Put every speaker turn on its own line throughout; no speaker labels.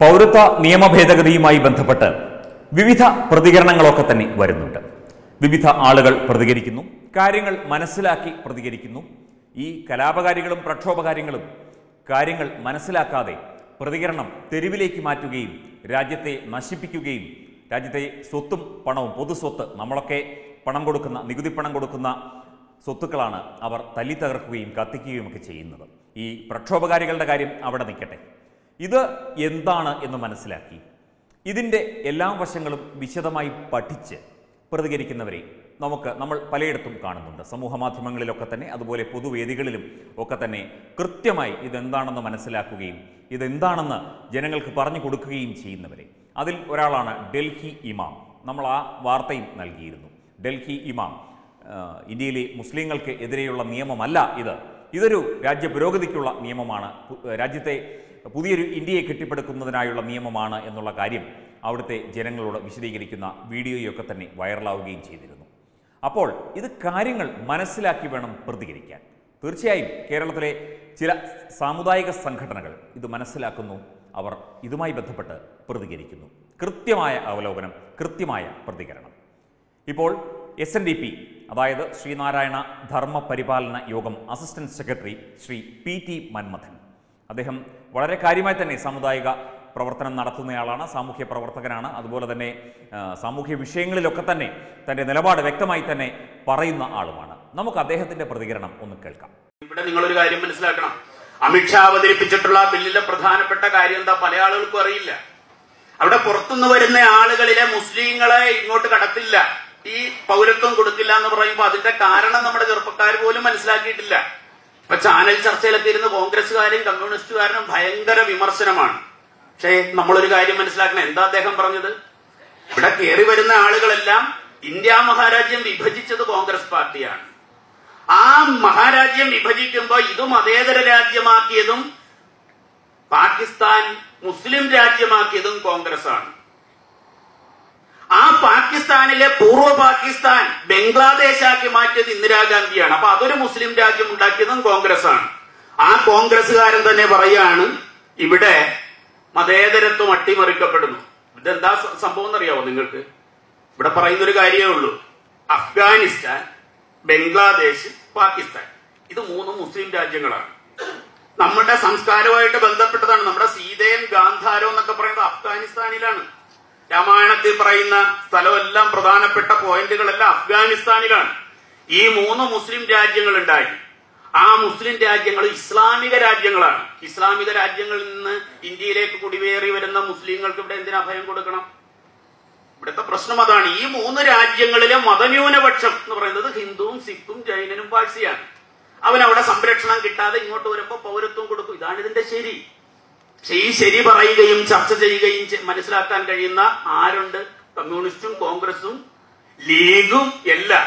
പൗരത്വ നിയമ ഭേദഗതിയുമായി ബന്ധപ്പെട്ട് വിവിധ പ്രതികരണങ്ങളൊക്കെ തന്നെ വരുന്നുണ്ട്. വിവിധ ആളുകൾ പ്രതികരിക്കുന്നു കാര്യങ്ങൾ മനസ്സിലാക്കി പ്രതികരിക്കുന്നു. ഈ കലാപകാരികളും പ്രക്ഷോഭകാരികളും കാര്യങ്ങൾ മനസ്സിലാക്കാതെ പ്രതികരണം തെരുവിലേക്ക് മാറ്റുകയും രാജ്യത്തെ നശിപ്പിക്കുകയും രാജ്യത്തെ സ്വത്തും പണവും പൊതുസ്വത്ത് നമ്മളൊക്കെ പണം കൊടുക്കുന്ന നികുതി പണം കൊടുക്കുന്ന സ്വത്തുക്കളാണ് അവർ തല്ലി തകർക്കുകയും കത്തിക്കുകയും ഒക്കെ ചെയ്യുന്നത്. ഈ പ്രക്ഷോഭകാരികളുടെ കാര്യം അവിടെ നിൽക്കട്ടെ. ഇത് എന്താണ് എന്ന് മനസ്സിലാക്കി. ഇതിന്റെ എല്ലാ വശങ്ങളും വിശദമായി പഠിച്ച് പ്രതികരിക്കുന്നവരെ നമുക്ക് നമ്മൾ പലയിടത്തും കാണുന്നുണ്ട്. സമൂഹ മാധ്യമങ്ങളിലൊക്കെ തന്നെ അതുപോലെ പൊതുവേദികളിലും ഒക്കെ തന്നെ കൃത്യമായി ഇതെന്താണെന്ന് മനസ്സിലാക്കുകയും ഇതെന്താണെന്ന് ജനങ്ങൾക്ക് പറഞ്ഞു കൊടുക്കുകയും ചെയ്യുന്നവരെ. അതിൽ ഒരാളാണ് ഡൽഹി ഇമാം. നമ്മൾ ആ വാർത്തയും നൽകിയിരുന്നു. ഡൽഹി ഇമാം. ഇന്ത്യയിലെ മുസ്ലിങ്ങൾക്ക് എതിരെയുള്ള നിയമമല്ല ഇത്. ഇതൊരു രാജ്യ പുരോഗതിക്കുള്ള നിയമമാണ്. രാജ്യത്തെ പുതിയൊരു ഇന്ത്യയെ കെട്ടിപ്പടുക്കുന്നതിനായുള്ള നിയമമാണ് എന്നുള്ള കാര്യം അവിടുത്തെ ജനങ്ങളോട് വിശദീകരിക്കുന്ന വീഡിയോയൊക്കെ തന്നെ വൈറലാവുകയും ചെയ്തിരുന്നു. അപ്പോൾ ഇത് കാര്യങ്ങൾ മനസ്സിലാക്കി വേണം പ്രതികരിക്കാൻ. തീർച്ചയായും കേരളത്തിലെ ചില സാമുദായിക സംഘടനകൾ ഇത് മനസ്സിലാക്കുന്നു. അവർ ഇതുമായി ബന്ധപ്പെട്ട് പ്രതികരിക്കുന്നു. കൃത്യമായ അവലോകനം കൃത്യമായ പ്രതികരണം. ഇപ്പോൾ എസ് എൻ ഡി പി അതായത് Sree Narayana Dharma Paripalana Yogam assistant secretary Shri P T Manmadhan. അദ്ദേഹം വളരെ കാര്യമായി തന്നെ സാമുദായിക പ്രവർത്തനം നടത്തുന്നയാളാണ് സാമൂഹ്യ പ്രവർത്തകനാണ്. അതുപോലെ തന്നെ സാമൂഹ്യ വിഷയങ്ങളിലൊക്കെ തന്നെ തന്റെ നിലപാട് വ്യക്തമായി തന്നെ പറയുന്ന ആളുമാണ്. നമുക്ക് അദ്ദേഹത്തിന്റെ പ്രതികരണം ഒന്ന് കേൾക്കാം.
ഇവിടെ നിങ്ങളൊരു കാര്യം മനസ്സിലാക്കണം. അമിത്ഷാ അവതരിപ്പിച്ചിട്ടുള്ള ബില്ലിലെ പ്രധാനപ്പെട്ട കാര്യം എന്താ പല ആളുകൾക്കും അറിയില്ല. അവിടെ പുറത്തുനിന്ന് വരുന്ന ആളുകളിലെ മുസ്ലിങ്ങളെ ഇങ്ങോട്ട് കടത്തില്ല. ഈ പൗരത്വം കൊടുക്കില്ല എന്ന് പറയുമ്പോൾ അതിന്റെ കാരണം നമ്മുടെ ചെറുപ്പക്കാർ പോലും മനസ്സിലാക്കിയിട്ടില്ല. ഇപ്പൊ ചാനൽ ചർച്ചയിലൊക്കെ ഇരുന്ന് കോൺഗ്രസ്സുകാരും കമ്മ്യൂണിസ്റ്റുകാരനും ഭയങ്കര വിമർശനമാണ്. പക്ഷേ നമ്മളൊരു കാര്യം മനസ്സിലാക്കണം. എന്താ അദ്ദേഹം പറഞ്ഞത്? ഇവിടെ കയറി വരുന്ന ആളുകളെല്ലാം ഇന്ത്യ മഹാരാജ്യം വിഭജിച്ചത് കോൺഗ്രസ് പാർട്ടിയാണ്. ആ മഹാരാജ്യം വിഭജിക്കുമ്പോൾ ഇതും അതേതര രാജ്യമാക്കിയതും പാകിസ്ഥാൻ മുസ്ലിം രാജ്യമാക്കിയതും കോൺഗ്രസ് ആണ് ആ പാകിസ്ഥാനിലെ പൂർവ പാകിസ്ഥാൻ ബംഗ്ലാദേശാക്കി മാറ്റിയത് ഇന്ദിരാഗാന്ധിയാണ്. അപ്പൊ അതൊരു മുസ്ലിം രാജ്യം ഉണ്ടാക്കിയതും കോൺഗ്രസ് ആണ് ആ കോൺഗ്രസ്സുകാരൻ തന്നെ പറയാണ് ഇവിടെ മതേതരത്വം അട്ടിമറിക്കപ്പെടുന്നു. ഇതെന്താ സംഭവം എന്നറിയാവോ നിങ്ങൾക്ക്? ഇവിടെ പറയുന്ന ഒരു കാര്യമേ ഉള്ളൂ. അഫ്ഗാനിസ്ഥാൻ ബംഗ്ലാദേശ് പാകിസ്ഥാൻ. ഇത് മൂന്നും മുസ്ലിം രാജ്യങ്ങളാണ്. നമ്മുടെ സംസ്കാരവുമായിട്ട് ബന്ധപ്പെട്ടതാണ്. നമ്മുടെ സീതയും ഗാന്ധാരവും എന്നൊക്കെ പറയുന്നത് അഫ്ഗാനിസ്ഥാനിലാണ്. രാമായണത്തിൽ പറയുന്ന സ്ഥലമെല്ലാം പ്രധാനപ്പെട്ട പോയിന്റുകളെല്ലാം അഫ്ഗാനിസ്ഥാനിലാണ്. ഈ മൂന്ന് മുസ്ലിം രാജ്യങ്ങൾ ഉണ്ടായി ആ മുസ്ലിം രാജ്യങ്ങൾ ഇസ്ലാമിക രാജ്യങ്ങളാണ്. ഇസ്ലാമിക രാജ്യങ്ങളിൽ നിന്ന് ഇന്ത്യയിലേക്ക് കുടിവേറി വരുന്ന മുസ്ലിങ്ങൾക്ക് ഇവിടെ എന്തിനാ ഭയം കൊടുക്കണം? ഇവിടുത്തെ പ്രശ്നം അതാണ്. ഈ മൂന്ന് രാജ്യങ്ങളിലെ മതന്യൂനപക്ഷം എന്ന് പറയുന്നത് ഹിന്ദുവും സിഖും ജൈനനും പാഴ്സിയാണ്. അവൻ അവിടെ സംരക്ഷണം കിട്ടാതെ ഇങ്ങോട്ട് വരുമ്പോ പൗരത്വം കൊടുക്കും. ഇതാണ് ഇതിന്റെ ശരി. പക്ഷെ ഈ ശരി പറയുകയും ചർച്ച ചെയ്യുകയും മനസ്സിലാക്കാൻ കഴിയുന്ന ആരുണ്ട്? കമ്മ്യൂണിസ്റ്റും കോൺഗ്രസും ലീഗും എല്ലാം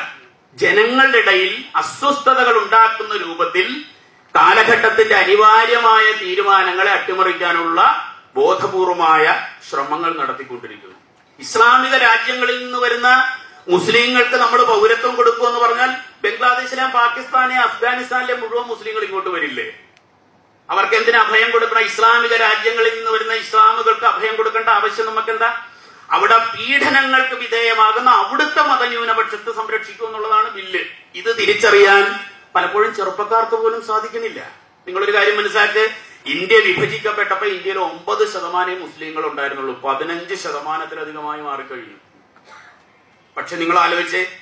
ജനങ്ങളുടെ ഇടയിൽ അസ്വസ്ഥതകൾ ഉണ്ടാക്കുന്ന രൂപത്തിൽ കാലഘട്ടത്തിന്റെ അനിവാര്യമായ തീരുമാനങ്ങളെ അട്ടിമറിക്കാനുള്ള ബോധപൂർവമായ ശ്രമങ്ങൾ നടത്തിക്കൊണ്ടിരിക്കുന്നു. ഇസ്ലാമിക രാജ്യങ്ങളിൽ നിന്ന് വരുന്ന മുസ്ലിങ്ങൾക്ക് നമ്മൾ പൗരത്വം കൊടുക്കുമെന്ന് പറഞ്ഞാൽ ബംഗ്ലാദേശിലെ പാകിസ്ഥാനെ അഫ്ഗാനിസ്ഥാനിലെ മുഴുവൻ മുസ്ലിങ്ങൾ ഇങ്ങോട്ട് വരില്ലേ? അവർക്ക് എന്തിനു അഭയം കൊടുക്കണം? ഇസ്ലാമിക രാജ്യങ്ങളിൽ നിന്ന് വരുന്ന ഇസ്ലാമുകൾക്ക് അഭയം കൊടുക്കേണ്ട ആവശ്യം നമുക്ക് എന്താ അവിടെ പീഡനങ്ങൾക്ക് വിധേയമാകുന്ന അവിടുത്തെ മതന്യൂനപക്ഷത്തെ സംരക്ഷിക്കും എന്നുള്ളതാണ് ബില്ല്. ഇത് തിരിച്ചറിയാൻ പലപ്പോഴും ചെറുപ്പക്കാർക്ക് പോലും സാധിക്കുന്നില്ല. നിങ്ങളൊരു കാര്യം മനസ്സിലാക്കുക ഇന്ത്യ വിഭജിക്കപ്പെട്ടപ്പോൾ ഇന്ത്യയിൽ ഒമ്പത് ശതമാനേ മുസ്ലിങ്ങൾ ഉണ്ടായിരുന്നുള്ളൂ. പതിനഞ്ച് ശതമാനത്തിലധികമായി മാറിക്കഴിഞ്ഞു. പക്ഷെ നിങ്ങൾ ആലോചിച്ചേ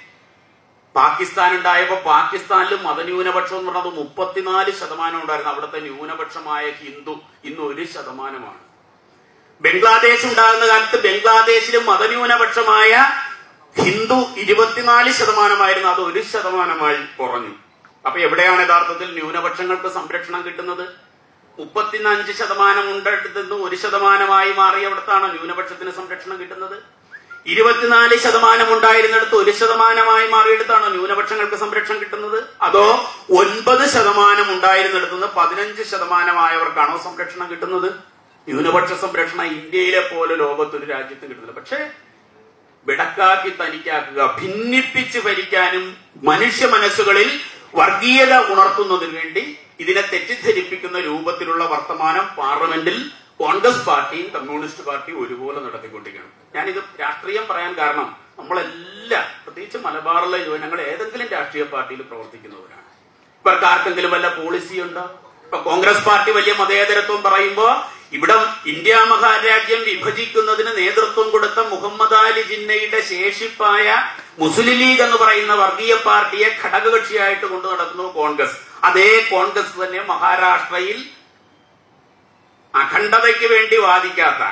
പാകിസ്ഥാൻ ഉണ്ടായപ്പോ പാകിസ്ഥാനിൽ മതന്യൂനപക്ഷം എന്ന് പറഞ്ഞത് മുപ്പത്തിനാല് ശതമാനം ഉണ്ടായിരുന്നു. അവിടുത്തെ ന്യൂനപക്ഷമായ ഹിന്ദു ഇന്ന് ഒരു ശതമാനമാണ്. ബംഗ്ലാദേശ് ഉണ്ടാകുന്ന കാലത്ത് ബംഗ്ലാദേശിലും മതന്യൂനപക്ഷമായ ഹിന്ദു ഇരുപത്തിനാല് ശതമാനമായിരുന്നു. അത് ഒരു ശതമാനമായി കുറഞ്ഞു. അപ്പൊ എവിടെയാണ് യഥാർത്ഥത്തിൽ ന്യൂനപക്ഷങ്ങൾക്ക് സംരക്ഷണം കിട്ടുന്നത്? മുപ്പത്തിനഞ്ച് ശതമാനം ഉണ്ടെടുത്തുനിന്ന് ഒരു ശതമാനമായി മാറി അവിടത്താണ് ന്യൂനപക്ഷത്തിന് സംരക്ഷണം കിട്ടുന്നത്. ഇരുപത്തിനാല് ശതമാനം ഉണ്ടായിരുന്നിടത്ത് ഒരു ശതമാനമായി മാറിയെടുത്താണോ ന്യൂനപക്ഷങ്ങൾക്ക് സംരക്ഷണം കിട്ടുന്നത്. അതോ ഒൻപത് ശതമാനം ഉണ്ടായിരുന്നിടത്ത് നിന്ന് പതിനഞ്ച് ശതമാനമായവർക്കാണോ സംരക്ഷണം കിട്ടുന്നത്? ന്യൂനപക്ഷ സംരക്ഷണം ഇന്ത്യയിലെ പോലെ ലോകത്തൊരു രാജ്യത്തും കിട്ടുന്നില്ല. പക്ഷേ വിടക്കാക്കി തനിക്കാക്കുക ഭിന്നിപ്പിച്ച് ഭരിക്കാനും മനുഷ്യ മനസ്സുകളിൽ വർഗീയത ഉണർത്തുന്നതിന് വേണ്ടി ഇതിനെ തെറ്റിദ്ധരിപ്പിക്കുന്ന രൂപത്തിലുള്ള വർത്തമാനം പാർലമെന്റിൽ കോൺഗ്രസ് പാർട്ടിയും കമ്മ്യൂണിസ്റ്റ് പാർട്ടിയും ഒരുപോലെ നടത്തിക്കൊണ്ടിരിക്കണം ഞാനിത് രാഷ്ട്രീയം പറയാൻ കാരണം നമ്മളെല്ലാം പ്രത്യേകിച്ച് മലബാറിലെ യുവജനങ്ങൾ ഏതെങ്കിലും രാഷ്ട്രീയ പാർട്ടിയിൽ പ്രവർത്തിക്കുന്നവരാണ്. ഇവർക്ക് ആർക്കെങ്കിലും വല്ല പോളിസി ഉണ്ടോ? ഇപ്പൊ കോൺഗ്രസ് പാർട്ടി വലിയ മതേതരത്വം പറയുമ്പോ ഇവിടെ ഇന്ത്യ മഹാരാജ്യം വിഭജിക്കുന്നതിന് നേതൃത്വം കൊടുത്ത മുഹമ്മദ് അലി ജിന്നയുടെ ശേഷിപ്പായ മുസ്ലിം ലീഗ് എന്ന് പറയുന്ന വർഗീയ പാർട്ടിയെ ഘടകകക്ഷിയായിട്ട് കൊണ്ടു നടക്കുന്നു കോൺഗ്രസ്. അതേ കോൺഗ്രസ് തന്നെ മഹാരാഷ്ട്രയിൽ അഖണ്ഡതയ്ക്ക് വേണ്ടി വാദിക്കാത്ത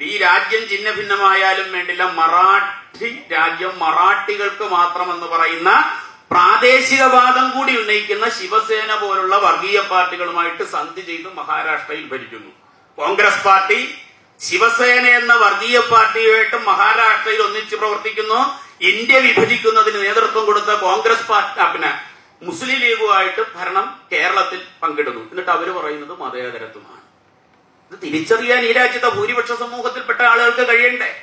ഈ രാജ്യം ചിഹ്ന ഭിന്നമായാലും വേണ്ടില്ല മറാഠി രാജ്യം മറാഠികൾക്ക് മാത്രമെന്ന് പറയുന്ന പ്രാദേശികവാദം കൂടി ഉന്നയിക്കുന്ന ശിവസേന പോലുള്ള വർഗീയ പാർട്ടികളുമായിട്ട് സന്ധി ചെയ്ത് മഹാരാഷ്ട്രയിൽ ഭരിക്കുന്നു. കോൺഗ്രസ് പാർട്ടി ശിവസേന എന്ന വർഗീയ പാർട്ടിയുമായിട്ട് മഹാരാഷ്ട്രയിൽ ഒന്നിച്ച് പ്രവർത്തിക്കുന്നു. ഇന്ത്യ വിഭജിക്കുന്നതിന് നേതൃത്വം കൊടുത്ത കോൺഗ്രസ് പാർട്ടി പിന്നെ മുസ്ലിം ലീഗുമായിട്ട് ഭരണം കേരളത്തിൽ പങ്കിടുന്നു. എന്നിട്ട് അവർ പറയുന്നത് മതേതരത്വമാണ്. ഇത് തിരിച്ചറിയാൻ ഈ രാജ്യത്തെ ഭൂരിപക്ഷ സമൂഹത്തിൽപ്പെട്ട ആളുകൾക്ക് കഴിയണ്ടേ?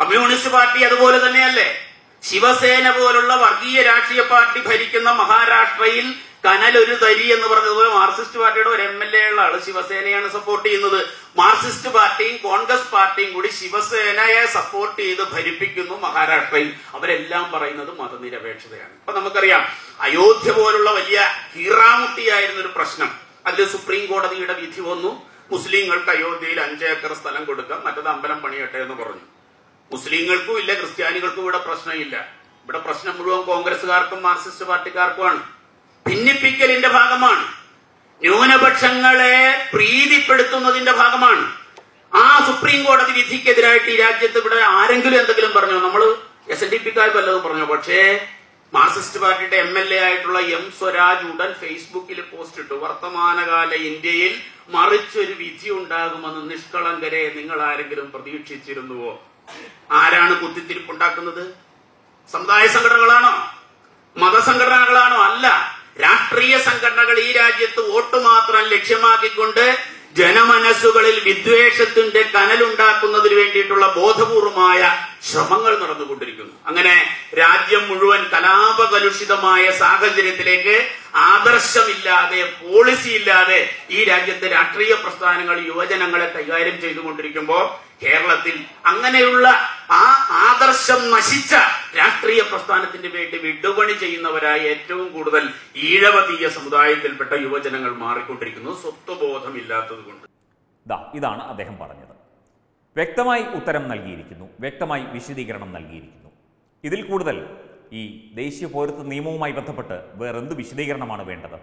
കമ്മ്യൂണിസ്റ്റ് പാർട്ടി അതുപോലെ തന്നെയല്ലേ? ശിവസേന പോലുള്ള വർഗീയ രാഷ്ട്രീയ പാർട്ടി ഭരിക്കുന്ന മഹാരാഷ്ട്രയിൽ കനലൊരു തരി എന്ന് പറഞ്ഞതുപോലെ മാർക്സിസ്റ്റ് പാർട്ടിയുടെ ഒരു എം എൽ എ ഉള്ള ആൾ ശിവസേനയാണ് സപ്പോർട്ട് ചെയ്യുന്നത്. മാർക്സിസ്റ്റ് പാർട്ടിയും കോൺഗ്രസ് പാർട്ടിയും കൂടി ശിവസേനയെ സപ്പോർട്ട് ചെയ്ത് ഭരിപ്പിക്കുന്നു മഹാരാഷ്ട്രയിൽ. അവരെല്ലാം പറയുന്നത് മതനിരപേക്ഷതയാണ്. അപ്പൊ നമുക്കറിയാം അയോധ്യ പോലുള്ള വലിയ ഹീറാമുട്ടിയായിരുന്ന ഒരു പ്രശ്നം. അതിൽ സുപ്രീം കോടതിയുടെ വിധി വന്നു. മുസ്ലിങ്ങൾക്ക് അയോധ്യയിൽ അഞ്ചേക്കർ സ്ഥലം കൊടുക്കാം മറ്റത് അമ്പലം പണിയട്ടെ എന്ന് പറഞ്ഞു. മുസ്ലിങ്ങൾക്കും ഇല്ല ക്രിസ്ത്യാനികൾക്കും ഇവിടെ പ്രശ്നമില്ല. ഇവിടെ പ്രശ്നം മുഴുവൻ കോൺഗ്രസുകാർക്കും മാർക്സിസ്റ്റ് പാർട്ടിക്കാർക്കുമാണ്. ഭിന്നിപ്പിക്കലിന്റെ ഭാഗമാണ്. ന്യൂനപക്ഷങ്ങളെ പ്രീതിപ്പെടുത്തുന്നതിന്റെ ഭാഗമാണ്. ആ സുപ്രീം കോടതി വിധിക്കെതിരായിട്ട് ഈ രാജ്യത്ത് ഇവിടെ ആരെങ്കിലും എന്തെങ്കിലും പറഞ്ഞോ? നമ്മൾ എസ് എൻ ഡി പിക്കാർ വല്ലതും പറഞ്ഞോ? പക്ഷേ മാർക്സിസ്റ്റ് പാർട്ടിയുടെ എം എൽ എ ആയിട്ടുള്ള എം സ്വരാജ് ഉടൻ ഫേസ്ബുക്കിൽ പോസ്റ്റ് ഇട്ടു. വർത്തമാനകാല ഇന്ത്യയിൽ മറിച്ചൊരു വിധി ഉണ്ടാകുമെന്ന് നിഷ്കളങ്കരെ നിങ്ങൾ ആരെങ്കിലും പ്രതീക്ഷിച്ചിരുന്നുവോ? ആരാണ് കുത്തിത്തിരിപ്പുണ്ടാക്കുന്നത്? സമുദായ സംഘടനകളാണോ? മതസംഘടനകളാണോ? അല്ല. രാഷ്ട്രീയ സംഘടനകൾ ഈ രാജ്യത്ത് വോട്ട് മാത്രം ലക്ഷ്യമാക്കിക്കൊണ്ട് ജനമനസ്സുകളിൽ വിദ്വേഷത്തിന്റെ കനലുണ്ടാക്കുന്നതിന് വേണ്ടിയിട്ടുള്ള ബോധപൂർവമായ ശ്രമങ്ങൾ നടന്നുകൊണ്ടിരിക്കുന്നു. അങ്ങനെ രാജ്യം മുഴുവൻ കലാപകലുഷിതമായ സാഹചര്യത്തിലേക്ക് ആദർശമില്ലാതെ പോളിസി ഇല്ലാതെ ഈ രാജ്യത്തെ രാഷ്ട്രീയ പ്രസ്ഥാനങ്ങൾ യുവജനങ്ങളെ കൈകാര്യം ചെയ്തുകൊണ്ടിരിക്കുമ്പോൾ കേരളത്തിൽ അങ്ങനെയുള്ള ആ ആദർശം നശിച്ച രാഷ്ട്രീയ പ്രസ്ഥാനത്തിന് വേണ്ടി വിടുപണി ചെയ്യുന്നവരായി ഏറ്റവും കൂടുതൽ ഈഴവതീയ സമുദായത്തിൽപ്പെട്ട യുവജനങ്ങൾ മാറിക്കൊണ്ടിരിക്കുന്നു. സ്വത്വബോധമില്ലാത്തത് കൊണ്ട്
ഇതാണ് അദ്ദേഹം പറഞ്ഞത്. വ്യക്തമായി ഉത്തരം നൽകിയിരിക്കുന്നു. വ്യക്തമായി വിശദീകരണം നൽകിയിരിക്കുന്നു. ഇതിൽ കൂടുതൽ ഈ ദേശീയ പൗരത്വ നിയമവുമായി ബന്ധപ്പെട്ട് വേറെന്ത് വിശദീകരണമാണ് വേണ്ടത്?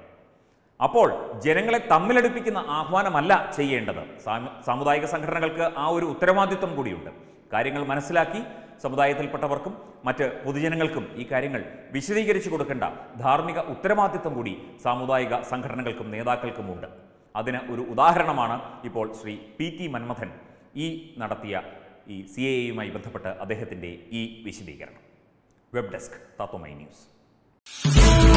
അപ്പോൾ ജനങ്ങളെ തമ്മിലടുപ്പിക്കുന്ന ആഹ്വാനമല്ല ചെയ്യേണ്ടത്. സാമു- സാമുദായിക സംഘടനകൾക്ക് ആ ഒരു ഉത്തരവാദിത്വം കൂടിയുണ്ട്. കാര്യങ്ങൾ മനസ്സിലാക്കി സമുദായത്തിൽപ്പെട്ടവർക്കും മറ്റ് പൊതുജനങ്ങൾക്കും ഈ കാര്യങ്ങൾ വിശദീകരിച്ചു കൊടുക്കേണ്ട ധാർമ്മിക ഉത്തരവാദിത്വം കൂടി സാമുദായിക സംഘടനകൾക്കും നേതാക്കൾക്കുമുണ്ട്. അതിന് ഒരു ഉദാഹരണമാണ് ഇപ്പോൾ ശ്രീ പി ടി മന്മഥൻ ഈ നടത്തിയ ഈ സി എ യുമായി ബന്ധപ്പെട്ട് അദ്ദേഹത്തിന്റെ ഈ വിശദീകരണം web desk Tatwamayi news Thank you.